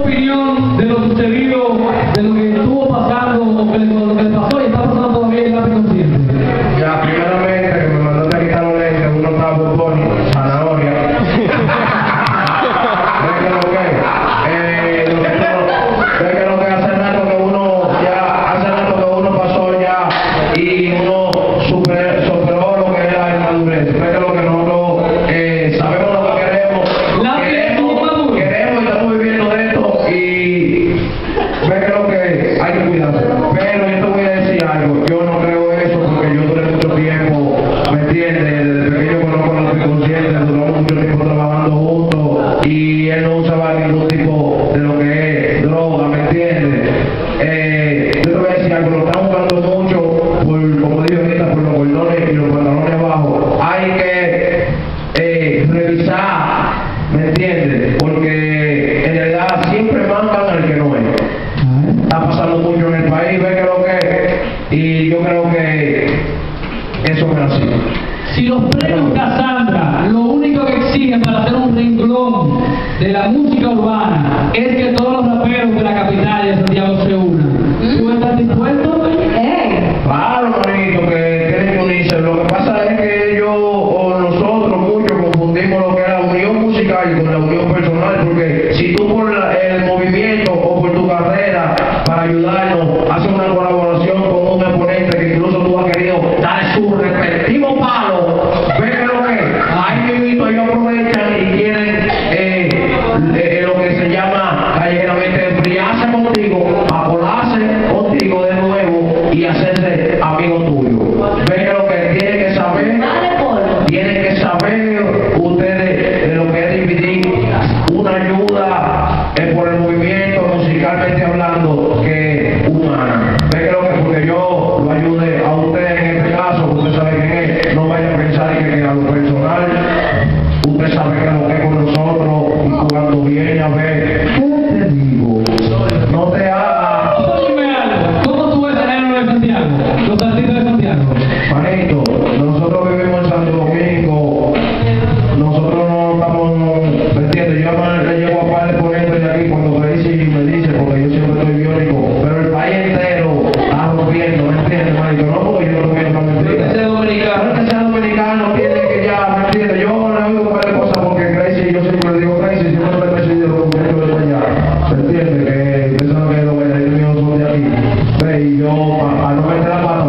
opinión de lo sucedido, de lo que estuvo pasando, de lo que pasó y está pasando todavía. ¿me entiendes? Porque en realidad siempre mandan al que no es. Está pasando mucho en el país, ve que lo que es, y yo creo que eso es así. Si los premios Casandra lo único que exigen para hacer un renglón de la música urbana es que todos los raperos de la capital de Santiago se unan, ¿Mm? ¿tú estás? ayudarnos, hace una colaboración con un exponente que incluso tú has querido dar su respectivo palo, ve lo que ahí mismo ellos aprovechan y quieren eh, eh, lo que se llama callejeramente enfriarse contigo a volar. que yo lo ayude a usted en este caso, usted sabe quién es, no vaya a pensar que a lo personal, usted sabe que lo que con nosotros jugando bien a ver. ¿Qué te digo? No te hagas. ¿Cómo tú ves el héroe de Santiago? Los artistas de Santiago. Manito, nosotros vivimos en Santo Domingo, nosotros no estamos, ¿me entiendes? Yo le llevo a par de ponentes de aquí cuando me dice y me dice, porque yo siempre estoy biónico. no, para, no meter la pata,